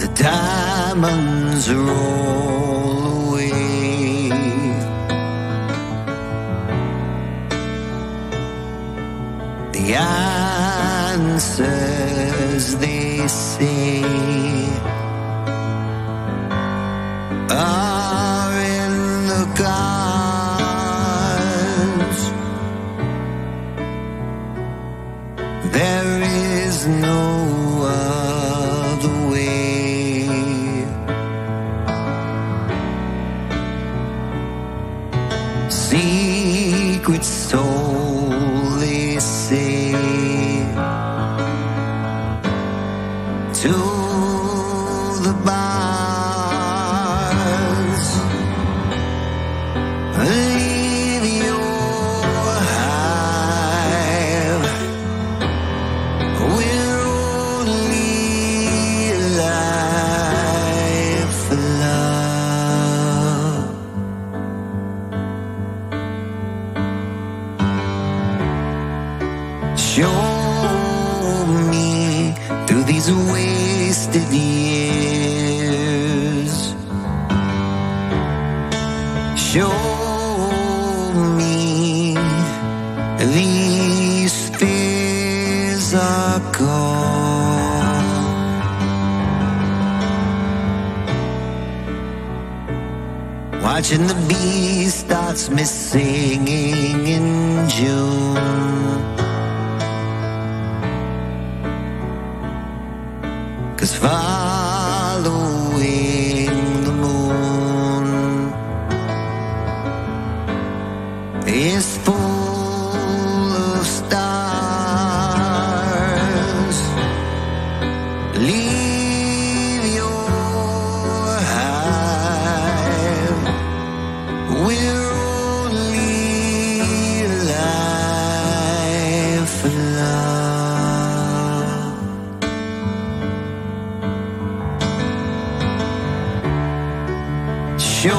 the diamonds roll away. The answers they say are in the cards. There is no Secret soul, they say. To the bars, Show me through these wasted years. Show me these fears are gone. Watching the bee starts me singing in June. Show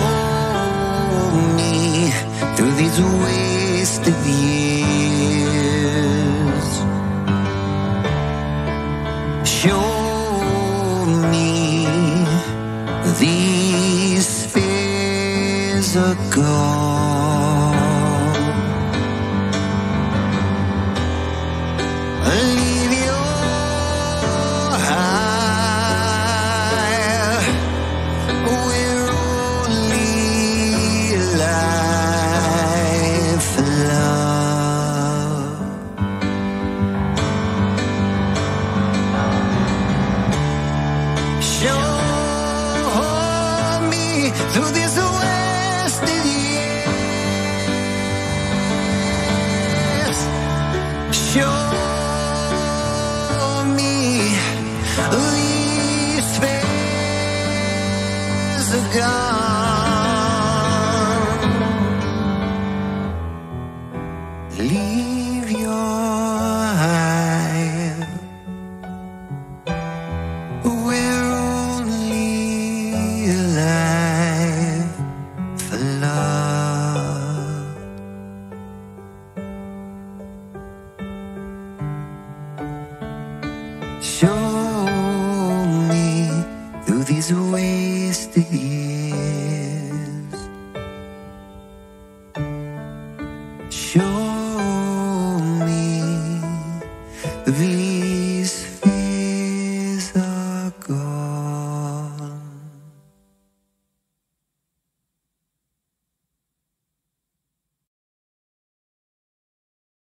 me through these wasted years. Show me these fears are gone. Through this these wasted years. Show me these